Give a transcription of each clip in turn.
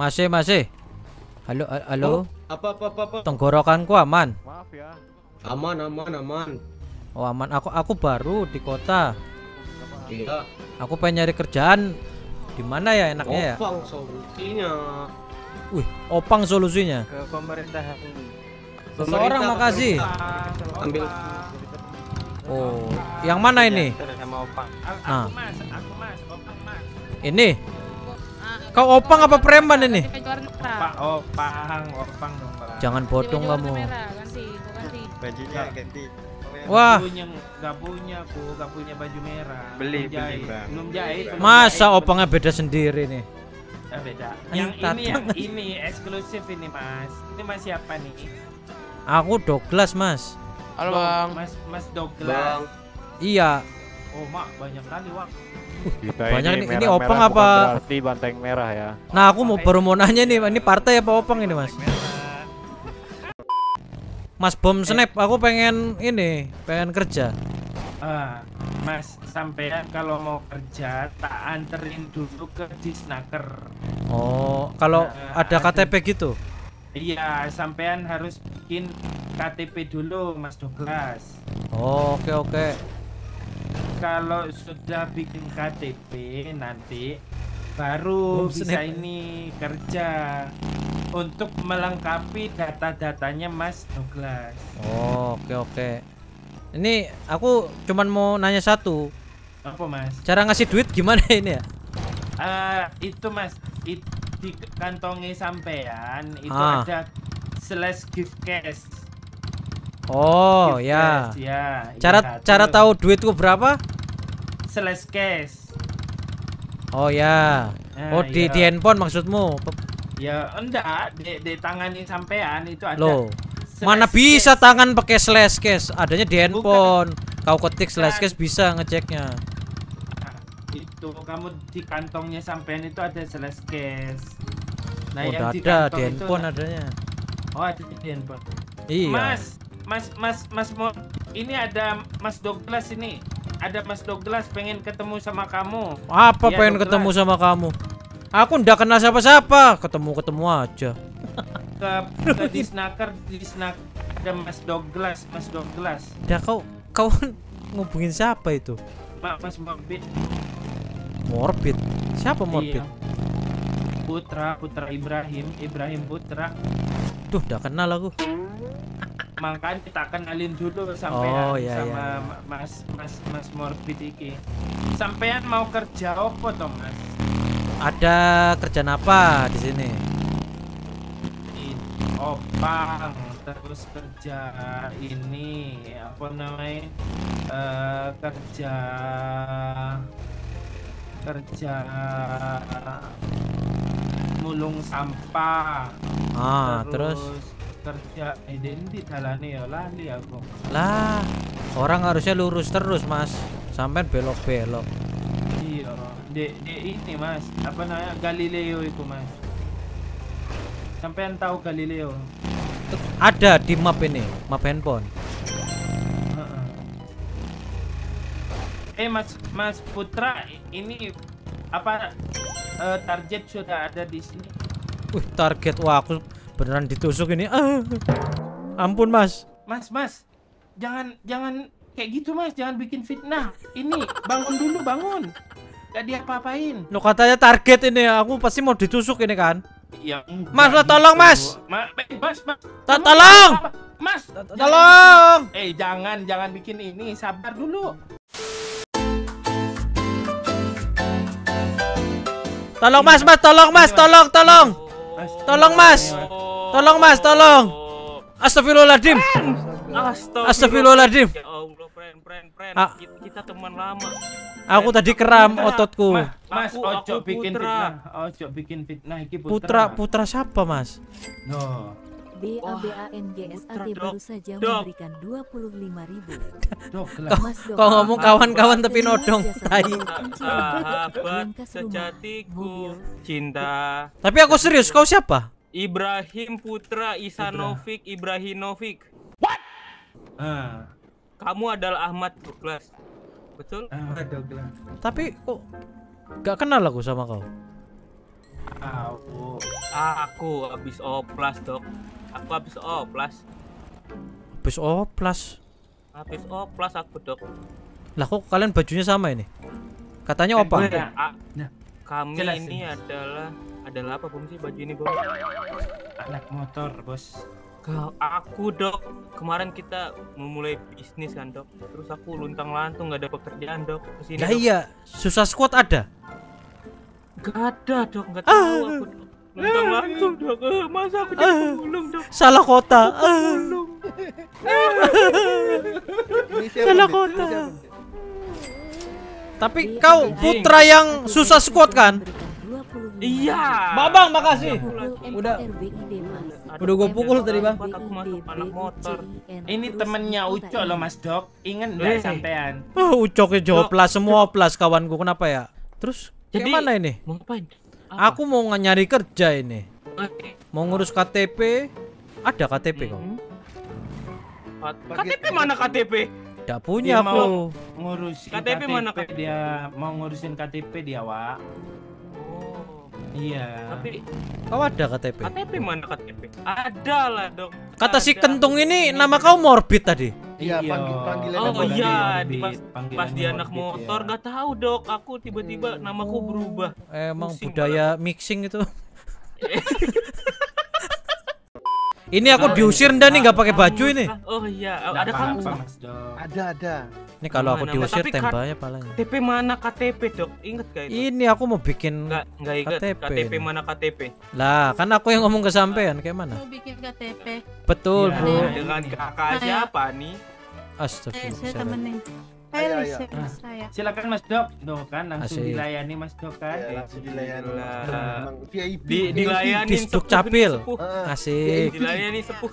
Masih, masih. Halo, ha- halo. Apa apa apa apa? Tenggorokanku aman. Maaf ya. Aman aman aman. Oh, aman. Aku aku baru di kota. Iya. Aku pengen nyari kerjaan. Di mana ya enaknya ya? Opang solusinya. Wih, opang solusinya. Ke pemerintahan. Seseorang Pemerintah, makasih. pemerintah. Ambil. Oh, yang mana ini? Sama opang. Nah, mas aku mas opang mas ini. Kau opang apa preman ini? pak opang opang dong Jangan bodong kamu. Ganti, gua ganti. Bajunya ganti. Wah, Gak punya aku gak punya baju merah Beli, belum jahit beli, Bang. belum jahit masa opangnya beda sendiri nih? eh, beda yang ini yang tatang. ini eksklusif ini mas ini mas siapa nih Aku Douglas, Mas. Halo bang. mas mas Douglas Bang. Iya. oh mak banyak kali wak Kita Banyak ini merah-merah opang apa? Berarti banteng merah ya. Nah, aku mau baru mau nanya nih, ini partai apa opang ini, Mas? merah Mas Bom Snap, aku pengen ini, pengen kerja. ah mas sampean kalau mau kerja tak anterin dulu ke disnaker Oh, kalau Nah, ada ada. KTP gitu. iya sampean harus bikin KTP dulu mas Douglas Oh, oke oke. Kalau sudah bikin KTP nanti baru Bom bisa snap. ini kerja untuk melengkapi data-datanya Mas Douglas. Oh, oke oke. Ini aku cuman mau nanya satu. Apa Mas? Cara ngasih duit gimana ini ya? Ah, itu Mas, it- di kantongi sampean itu Ah. ada slash gift cash. Oh, Gift ya. cash, ya. Cara iya, cara tahu duitku berapa? slash cash. Oh ya. Nah, Oh, di iya. di handphone maksudmu. Ya enggak, di, di tangani sampean itu ada Loh. Mana bisa cash. tangan pakai slash cash? Adanya di handphone. Kau ketik slash Bukan. cash bisa ngeceknya. Nah, itu kamu di kantongnya sampean itu ada slash cash. Nah, Oh, yang di ada di itu handphone nah- adanya. Oh, ada di handphone. Iya. Mas, Mas, Mas, Mas mau ini ada Mas Douglas ini. Ada Mas Douglas pengen ketemu sama kamu. Apa Iya, pengen Douglas. ketemu sama kamu? Aku ndak kenal siapa-siapa, ketemu-ketemu aja. Ke ke Disnaker, Disnaker ada Mas Douglas, Mas Douglas. Dah kau kau ngubungin siapa itu? Ma, Mas Morbid. Morbid. Siapa Morbid? Iya. Putra, Putra Ibrahim, Ibrahim Putra. Duh, ndak kenal aku. Makanya kita kenalin dulu sampean Oh, iya, sama iya. Ma- Mas Mas Mas Morbid iki. Sampean mau kerja apa toh, Mas? Ada kerjaan apa di sini? Ini opang terus kerja ini apa namanya eh kerja kerja mulung sampah Ah, terus kerja identik dalane ya lali aku lah orang harusnya lurus terus, Mas. Sampai belok-belok. iya de, de ini mas apa namanya Galileo itu mas sampean tahu Galileo Ada di map ini, map handphone. Eh Mas Mas Putra ini apa eh, target sudah ada di sini? Wih, target wah aku beneran ditusuk ini. Ah. Ampun, Mas. Mas Mas jangan jangan kayak gitu Mas jangan bikin fitnah. Ini bangun dulu bangun. Gak diapa-apain. Lo katanya target ini, aku pasti mau ditusuk ini kan. Ya, Mas, enggak tolong, gitu. Mas. Ma- eh, mas, mas. Kamu tolong. Mas, jangan- Tolong. Eh, jangan jangan bikin ini. Sabar dulu. Tolong Mas, Mas, tolong Mas, tolong, tolong. Tolong, Mas. Tolong Mas, tolong. Astagfirullahaladzim. Astagfirullahaladzim. Ya Allah, friend, friend, friend. Ah. Kita, teman lama. Aku tadi kram ototku. Mas, mas Aku- ojo aku bikin Putra. fitnah. Ojo bikin fitnah iki Putra, putra. putra siapa Mas? No. BABANGSAT baru saja dok. memberikan 25.000. Dok, lah. Mas Dok, Kau ngomong kawan-kawan tapi nodong. jasa Tai. Sahabat sejatiku, cinta. Tapi aku serius, kau siapa? Ibrahim Putra Isanovic Ibrahimovic. Ah, Kamu adalah Ahmad Douglas. Betul? ah, Dok lah. Tapi kok gak kenal aku sama kau. Tahu. Aku habis oplas, Dok. Aku habis oplas. Habis oplas. Habis oplas aku, Dok. Lah kok kalian bajunya sama ini? Katanya opa. Gue- Ah, Nah, kami jelasin. ini adalah adalah apa sih baju ini, Bung? anak motor, Bos. Kau, aku dok kemarin kita memulai bisnis kan dok terus aku luntang lantung nggak ada pekerjaan dok ke sini iya, susah squad ada. Gak ada dok nggak tahu aku dok. Dok Eh, masa aku jadi pemulung dok Salah kota. Ah, salah kota. Tapi kau putra yang susah squad kan? iya Babang makasih. Udah. Udah. Gua pukul tadi, Bang. Aku masuk anak motor. Ini temennya Uco loh, Mas Dok. Ingat enggak Eh. sampean? Ah, ucoknya jawab plus semua plus kawanku. Kenapa ya? Terus Jadi- kayak mana ini? mau ngapain Apa? Aku mau ng- nyari kerja ini. Oke. Mau ngurus KTP. Ada KTP kok. Hmm. KTP mana KTP Tidak punya Dia mau- aku. Ngurusin KTP mana, Kak? Dia mau ngurusin KTP dia, Wak. oh Iya. tapi Kau ada KTP? KTP mana KTP ada lah dok Kata si kentung ini nama kau morbid tadi. Iya, panggil- panggilan Oh Morbid, iya, di pas, pas dia anak motor ya. nggak tahu dok, aku tiba-tiba namaku berubah. Emang Pusing budaya mixing itu. ini aku diusir ndak nih nggak pakai baju ini. Oh iya, ada kamu. Ada, ada. Ini kalau aku diusir tembaknya palanya. KTP mana KTP dok? Ingat gak itu? Ini aku mau bikin Nggak nggak ingat KTP KTP, mana KTP? lah, kan aku yang ngomong ke sampean kayak mana? Mau bikin KTP. Betul, Iya. Bu. Nah, dengan kakak siapa nih? Eh, saya Astagfirullah. temenin. Ayo, Ayo, ayo. Silakan Mas Dok. Tuh kan langsung Asik. dilayani Mas Dok kan. Ya, langsung dilayani. VIP. Di dilayani Disduk capil. Heeh. Asik. Dilayani sepuh.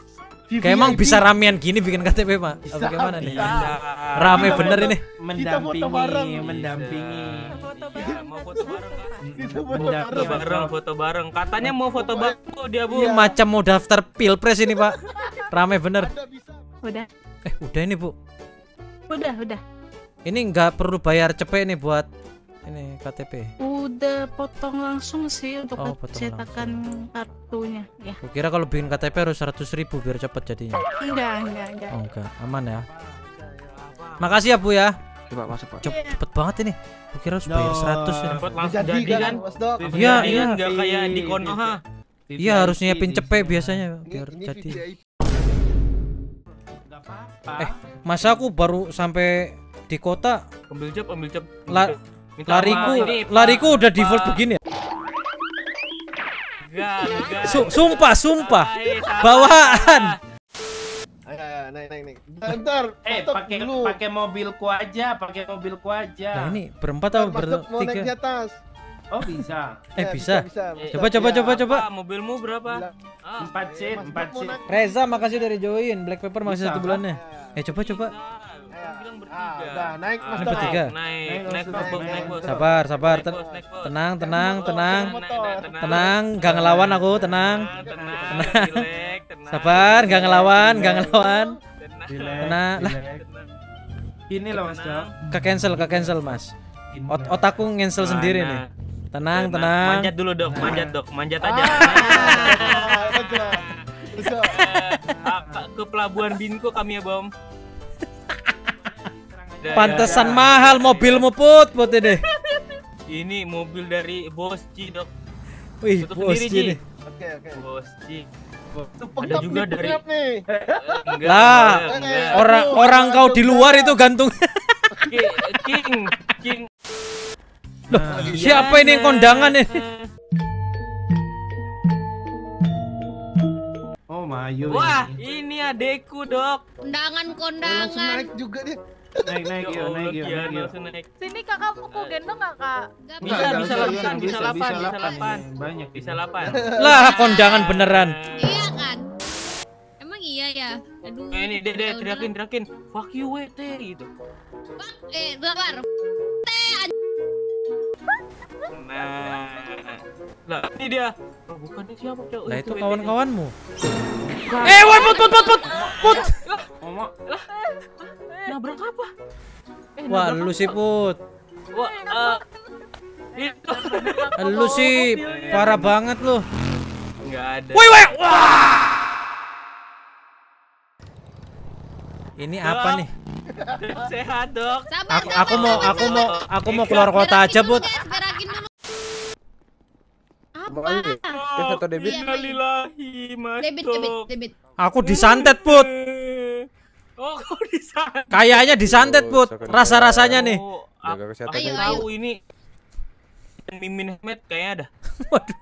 Kayak emang bisa ramean gini bikin KTP, Pak? Apa gimana nih? bisa. Rame Kita bener ini. Mendampingi, foto bareng. mendampingi. Foto Bisa, bareng. mau foto bareng? Kita foto bareng. foto bareng. Katanya mau foto bareng dia bu. Ini macam mau daftar pilpres ini, Pak. Rame bener. Bisa. Udah, Eh, udah ini, Bu. udah, udah. Ini nggak perlu bayar cepet nih buat ini KTP. Udah potong langsung sih untuk Oh, cetakan kartunya. Ya. Kukira kalau bikin KTP harus 100 ribu biar cepet jadinya. Enggak, enggak, enggak. Oh enggak, aman ya. Makasih ya Bu ya. Coba masuk pak. Cep- cepet banget ini. Kukira harus bayar No. 100 ya. Cepet langsung jadi jadi kan? Iya, iya. kan nggak kayak di Konoha. Iya harus nyiapin cepet biasanya Ini, biar ini jadi. Apa-apa. Eh, Masa aku baru sampai di kota Ambil jab, ambil jab. La- Minta lariku ini, lariku udah default begini ya. Enggak, enggak. Su- sumpah, sumpah. Sabar. Bawaan. Ayo, ayo, naik, naik, naik. Bentar. Eh, pakai pakai mobilku aja, pakai mobilku aja. Nah ini berempat atau Dok mau naik di bertiga? atas. Oh, bisa. Eh, Ya, bisa. bisa, Mas Coba, coba, Ya. coba, coba. Pak, mobilmu berapa? Gila. Ah, Empat Eh, seat, Mas Dok empat mau seat. naik. Reza makasih dari join, Black Pepper makasih Bisa, satu bulannya. Eh coba coba. bisa. Bilang Ah, bertiga. udah, naik, Mas Ah. Bertiga. Naik, Naik. Sabar, sabar. Ten- tenang, tenang, tenang. Tenang, gak ngelawan aku, tenang. Tenang. Sabar, gak ngelawan, gak ngelawan. Tenang. Lah. Ini loh Mas. Ke cancel, ke cancel mas. Ot otakku cancel sendiri nih. Tenang, tenang. Manjat dulu dok, manjat dok, manjat aja. Ah. Betul. Ah, ke pelabuhan Binko kami ya bom. Pantesan mahal mobilmu put, put ini. Ini mobil dari Bos Ci dok. Wih, bos ini. Oke, oke. Tuh, Ada juga dari-. Enggak, Lah, enggak. Orang orang kau di luar itu gantung. Ki- King, King. Loh, Nah, siapa ini yang kondangan ini? Oh, Mayu. Wah, ini. ini adekku dok. Undangan Langsung kondangan. naik juga dia. Naik naik Ya yuk, naik yuk, naik yuk. Sini kakak aku gendong gak kak? Bisa, Enggak, bisa enggak, lapan, enggak, bisa lapan, bisa lapan. Banyak Bisa lapan. Lah, kondangan beneran. Iya kan? Emang iya ya? Aduh. Eh, ini deh, Ya teriakin, teriakin. Fuck you, WT gitu. Pak, eh, bentar. Lah ini dia. Oh, bukannya siapa cok? Lah itu kawan-kawanmu. Bukan. Eh, woi put put put put. Put. Ngomong Nabrak apa? Eh, Wah, lu apa? sih put. Wah, eh, Itu. Lu sih parah banget lu. Enggak ada. Woi, woi. Wah. Ini apa nih? Sehat, Dok. Aku aku mau aku mau aku mau keluar kota aja, Bud. guys, berakin dulu. Apa? Tes atau debit? Iya, Innalillahi, Mas Debit, debit, debit. Aku disantet, Put. Oh, kau di sana. Kayaknya disantet, Put. Rasa-rasanya nih. Jaga aku kesehatan Ayo, tahu ayo. ini. Mimin Ahmed kayaknya ada. Waduh.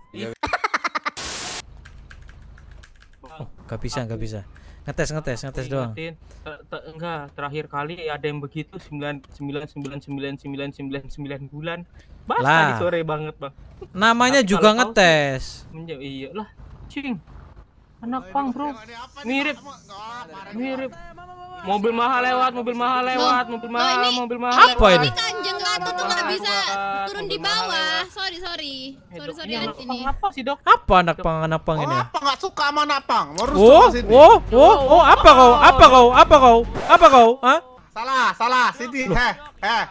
Oh, gak bisa, gak bisa. Ngetes, ngetes, ngetes doang. Te- te- enggak, terakhir kali ada yang begitu 9 9 9 9 9 9 9 bulan. Pas Lah. tadi sore banget, Bang. Namanya Tapi juga ngetes. Menjauh iya lah. Cing. Anak pang, Bro. Mirip. Mirip. Mobil mahal lewat, mobil mahal lewat, mobil mahal, ini- mobil mahal. Apa lewat. ini? Ini kanjeng ratu tuh nggak bisa Lewat, turun di bawah. Sorry, sorry. Eh, Sorry, sorry ini anak anak ini. pang apa sih, Dok? Apa anak pang anak pang ini? Apa nggak suka sama napang? Merus Oh, sini. oh, oh, oh, apa kau? Apa kau? Apa kau? Apa kau? Hah? Salah, salah. Sini, heh, heh.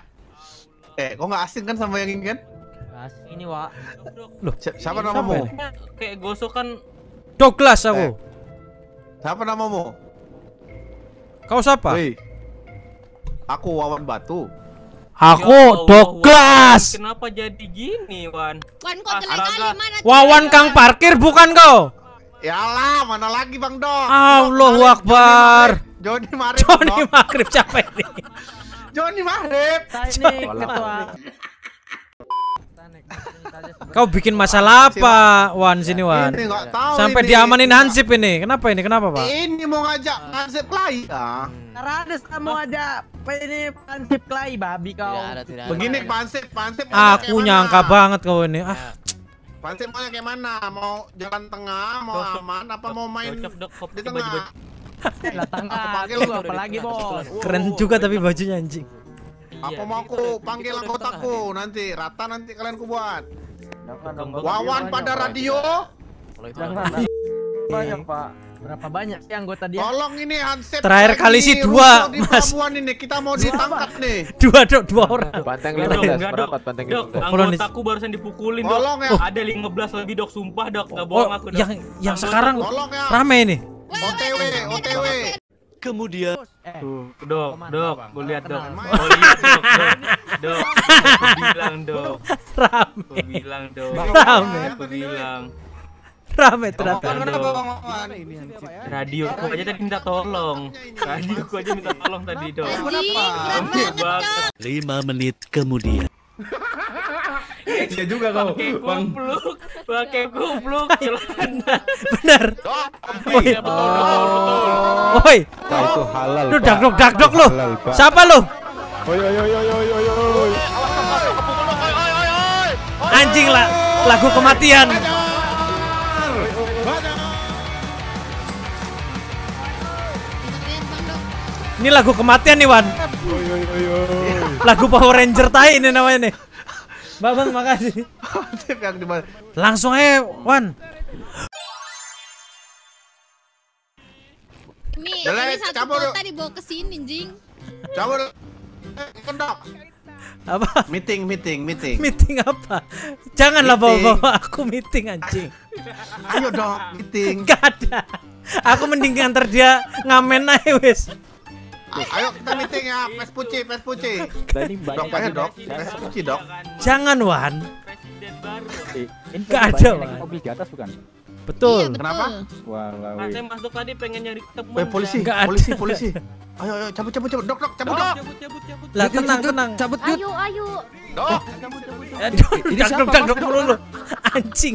Eh, kok nggak asing kan sama yang ini kan? Ini, Wak. Si- siapa Siapa namamu? Kayak gosokan Douglas aku. Siapa namamu? Kau siapa? Woi. Aku Wawan Batu. Ya Aku Allah, Douglas. Kenapa jadi gini, Wan? Wan kok Ah, kali mana? Wawan Kang parkir bukan kau? Yalah, mana lagi Bang Dok? Allahu Akbar. Joni Marip. Johnny Dok. Magrib siapa ini? Joni Marip. Ini Kau bikin masalah apa, Wan sini Wan? Ini nggak tahu Sampai ini. diamanin Hansip ini. Kenapa ini? Kenapa, Pak? Ini mau ngajak Hansip Klai. Ah. Rades kamu aja ini pansip klai babi kau. Begini Pansip, Pansip mau Aku kayak nyangka mana? banget kau ini. Ah, Pansip mau kayak mana? Mau jalan tengah, mau aman, apa mau main di tengah? Lah Aku aku lo. apalagi bos. keren juga tapi bajunya anjing. Apa Iya, mau aku udah- panggil anggotaku nanti rata nanti kalian ku buat. Dok. Wawan pada radio. Jangan banyak pak. Berapa banyak sih anggota dia? Tolong ini Hansip. Terakhir kali sih dua, Mas. ini kita mau ditangkap nih. Dua dok, dua orang. Banteng Enggak, Dok, 15, enggak, Dok. merapat banteng Dok, 15. Polonis. anggotaku barusan dipukulin, Dok. Tolong ya. Ada 15 lebih, Dok. Sumpah, Dok. Enggak Oh, bohong aku, Dok. yang yang sekarang Tolong ya. rame ini. OTW, OTW. Eh, Tuh, Dok, Dok. Gue lihat, Dok. Oh, lihat, Dok, Dok. Dok, bilang, Dok. Rame, bilang, Dok. Rame. Bilang. rame ternyata. Kenapa Dok. Bang? Radio aku aja tadi minta tolong. Radio aku aja minta tolong tadi, Dok. Iya. Lima menit kemudian. Iya juga kau, Pakai Bang. kupluk, pakai kupluk celana. Bener. Woi, Iya, betul, betul, betul. woi. Pak itu halal. Lu dak dok dak dok lu. Halal, Pak. Siapa lu? Oi oi oi oi oi oi oi. Anjing lah. Lagu kematian. Ini lagu kematian nih, Wan. Oi oi oi oi. Lagu Power Ranger tai ini namanya nih. Mbak Bang, makasih. Hansip yang di? Langsung aja, Wan. Jelek, ini satu cabut, kota dibawa ke sini, jing. Cabut. Eh, Kendok. Apa? Meeting, meeting, meeting. Meeting apa? Janganlah bawa-bawa aku meeting anjing. Ayo dong, meeting. Gak ada. Aku mending nganter dia ngamen aja wis. Ayo kita meeting ya, pes puci, pes puci. Dok, ayo dok, pes puci dok. Jangan, Wan. Presiden baru. Gak ada, Wan. Mobil di atas bukan? Iya, Betul. betul. Kenapa? Walau. Nah, saya masuk tadi pengen nyari teman. Eh polisi, ada. polisi, polisi. Ayo, ayo, cabut, cabut, cabut, dok, dok, cabut, dok. Cabut, cabut, cabut. Lah tenang, tenang. Cabut Ayo, ayo. Dok, Aduh, dak dok dak dok dulu. Anjing.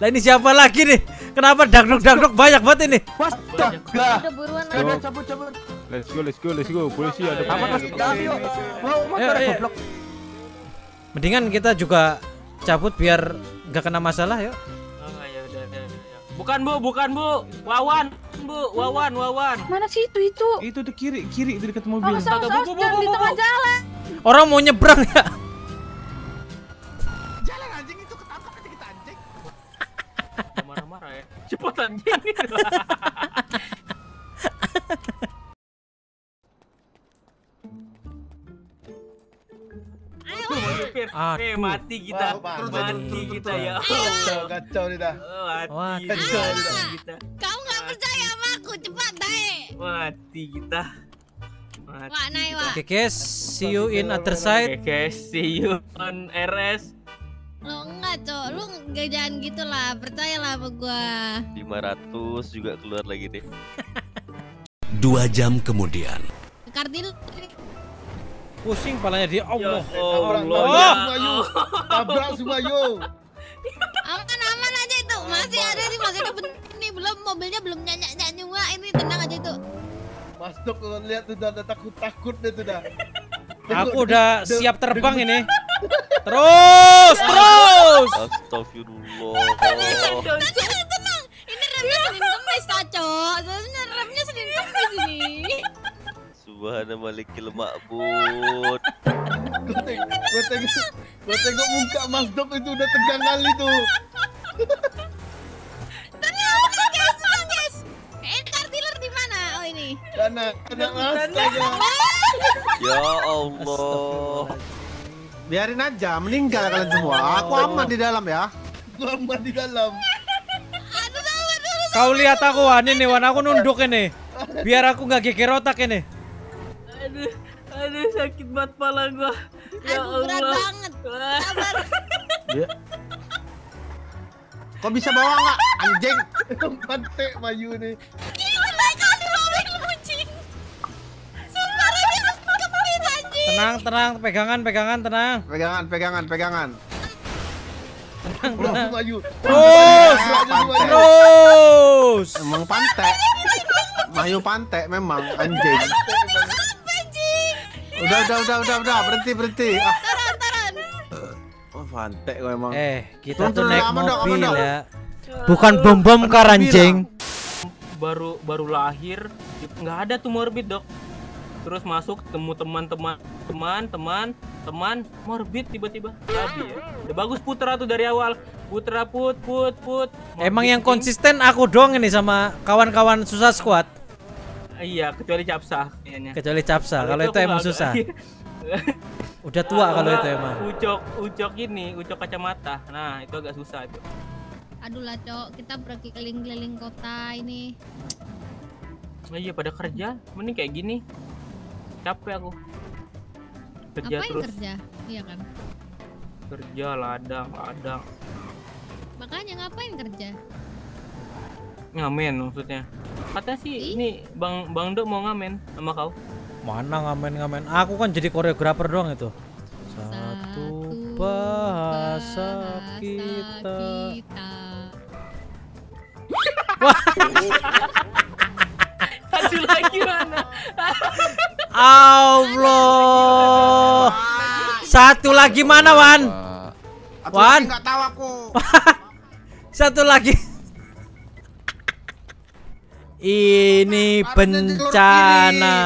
Lah ini siapa lagi nih? Kenapa dak dok banyak banget ini? Banyak. Udah buruan cabut, cabut. Let's go let's go let's go. Polisi ada Apa. Mas? goblok. Mendingan kita juga cabut biar gak kena masalah yuk. Oh, ya udah, udah, udah. Bukan bu, bukan bu, Wawan, bu, Wawan, Wawan. Mana sih itu itu? Itu tuh kiri, kiri itu dekat mobil. Awas, Kagak, awas, bu, bu, jangan bu, di tengah jalan. Orang mau nyebrang ya. Cepet anjing. Eh, Aduh. mati kita. Wah, terus, mati terus, kita ya. Kacau, kacau nih dah. Oh, Mati. Wah, kacau. Kita. Kamu nggak percaya sama aku? Cepat naik. Mati kita. Mati. Wak naik wak. Oke guys, see you in other Oke side. guys, see you on RS. Lo enggak cok, lu nggak jangan gitu lah. Percayalah sama gua. 500 juga keluar lagi deh. Dua jam kemudian. Kartil. Pusing palanya dia. Allah. Allah. Allah. Sumayu. Tabrak Sumayu. Aman aman aja itu. Masih ada nih, masih ada bentuk nih. Belum mobilnya belum nyanyi nyanyi. Ini tenang aja itu. Mas Dok lihat tuh udah takut-takut deh tuh dah. Aku udah siap terbang ini. Terus, terus. Astagfirullah. Tenang, tenang. Ini remnya Senin Kemis kacau. Soalnya remnya Senin Kemis ini. Subhana malikil ma'bud. Gue tengok, gue tengok, muka Mas Dok itu udah tegang kali tuh. Tenang, tenang guys, tenang guys. Eh, kartiler di mana? Oh ini. Dana, dana astaga. Ya Allah. Biarin aja, meninggal kalian semua. Aku aman di dalam ya. Aku aman di dalam. Kau lihat aku Wan ini Wan aku nunduk ini. Biar aku nggak geger otak ini. Aduh, aduh sakit banget pala gua. Ya Aduh, berat Allah. banget. Sabar. Kok bisa bawa nggak? Anjing. Pantek Mayu nih. Tenang, tenang, pegangan, pegangan, tenang. Pegangan, pegangan, pegangan. Tenang, tenang. Mayu. Terus, terus. Emang pantek. Mayu pantek memang anjing. Anjing. Udah, udah, udah, udah, udah. Berhenti, berhenti. Ah, oh, pantek gue emang. Eh, kita tuh naik mobil ya. Bukan bom-bom kar anjing. Baru baru lahir nggak ada tuh morbid dok. Terus masuk temu teman-teman teman teman teman morbid tiba-tiba babi ya. Udah bagus Putra tuh dari awal. Putra put put put. Emang Morbid yang king. konsisten aku doang ini sama kawan-kawan susah squad. Iya, kecuali Capsa kayaknya. Kecuali Capsa, kalau itu aku emang susah. Udah tua kalau itu emang. Ucok ucok ini, ucok kacamata. Nah, itu agak susah itu. Aduh lah cok, kita pergi keliling-keliling kota ini. Oh iya pada kerja, mending kayak gini. Capek aku. Kerja Apa yang terus kerja? Iya kan? kerja ladang ladang Makanya ngapain kerja? ngamen maksudnya. Kata sih ini Bang Bang Dok mau ngamen sama kau. Mana ngamen-ngamen? Aku kan jadi koreografer doang itu. Satu bahasa kita. Kita. Satu lagi mana? Allah. Satu lagi mana, Wan? Aku Wan. nggak tahu aku. Satu lagi. Ini bencana.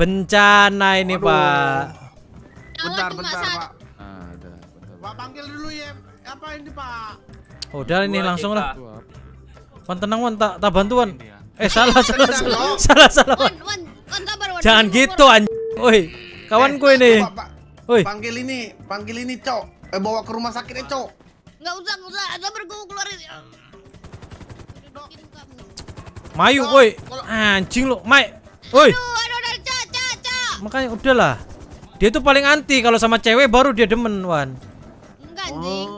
Bencana ini, Pak. Bentar, bentar. Pak. Pak panggil dulu ya. Apa ini, Pak? Udah ini langsung lah. Wan tenang Wan, tak tak bantuan. Eh salah salah salah salah salah. Wan. Wan, Wan, Wan sabar Wan. Jangan gitu anj. Woi, kawanku ini. Pak, Pak. Woi, Panggil ini, panggil ini, Cok. Eh, bawa ke rumah sakit ya, Cok. Nggak usah, nggak usah. Sabar gue keluarin. Mayu, woi. Anjing lu, Mai. Woi, makanya udahlah. Dia tuh paling anti kalau sama cewek baru dia demen, Wan. Enggak anjing.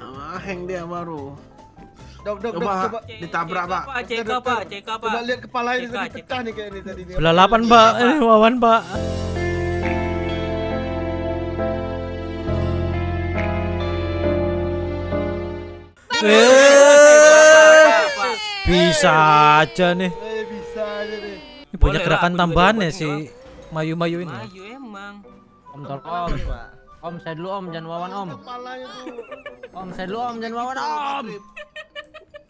Oh, hang dia baru. Dok, dok, dok, Coba. coba ditabrak, Pak. Pak, cek Pak, dokter. cek Pak. Coba lihat kepala ini tadi pecah nih kayak ini tadi. dia. Belah 8, Pak. Eh, Wawan, Pak. Eh, bisa aja nih. Eh, bisa aja deh. Ini banyak gerakan tambahannya buat si Mayu-Mayu ini. Maju emang. Om tolong. Om saya dulu Om, jangan wawan Om. Om saya dulu Om, jangan wawan Om.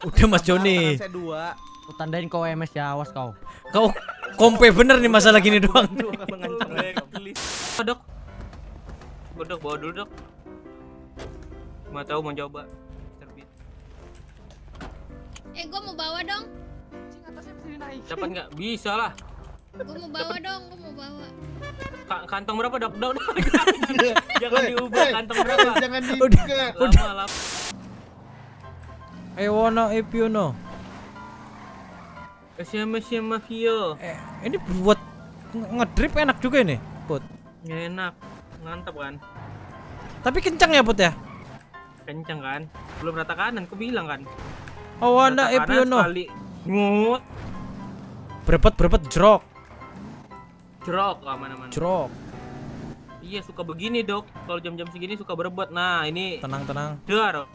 Udah Mas Joni. Saya dua. Aku tandain kau MS ya, awas kau. Kau kompe bener nih masalah gini doang. Dok. Dok, bawa dulu dok. Mau tahu mau coba. Terbit. Eh, gue mau bawa dong. Dapat nggak? Bisa lah. Gue mau bawa dong, gue mau bawa. Ka- kantong berapa dok? Dok, dok. Jangan diubah kantong berapa? Jangan Udah, dibuka. Lama, lama. I wanna if you know. Mafio. Eh, ini buat nge- ngedrip enak juga ini, Put. Enak. Mantap kan? Tapi kencang ya, Put ya? Kenceng kan? Belum rata kanan, aku bilang kan. I wanna if you know. sekali. Ngut. Berepet berepet jrok, Jerok ah, mana-mana. jrok. Iya suka begini dok. Kalau jam-jam segini suka berebut. Nah ini Tenang tenang. dar.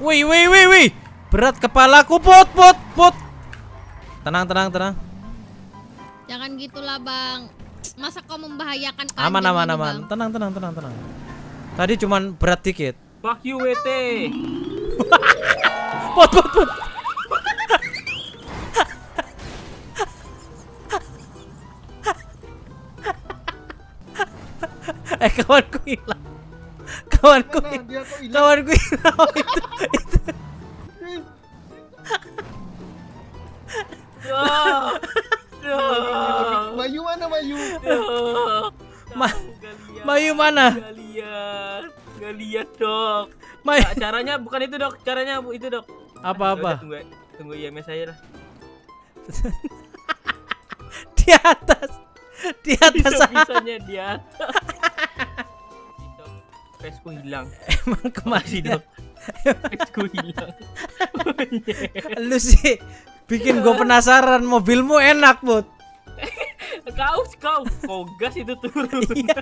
Wih wih wih wih. Berat kepalaku, Put, Put, Put. Tenang tenang tenang. Jangan gitulah bang. Masa kau membahayakan Aman aman ini, aman. Bang? Tenang tenang tenang tenang. Tadi cuman berat dikit. Fuck you WT. Put put put. eh kawanku hilang. Kawanku hilang? Kawanku itu, itu. Mayu mana Mayu? Ma Gak lihat. Mayu mana? Gak lihat. Gak lihat dok. Mayu Ca- caranya bukan itu dok. Caranya bu itu dok. apa apa? Tunggu tunggu IMS aja lah. Di atas. Di atas. Bisa bisanya di atas. Pesku hilang. Emang ke mana? dok. Pesku hilang. Lu sih bikin gue penasaran mobilmu enak, Bud. kau kau kau gas itu turun. Iya.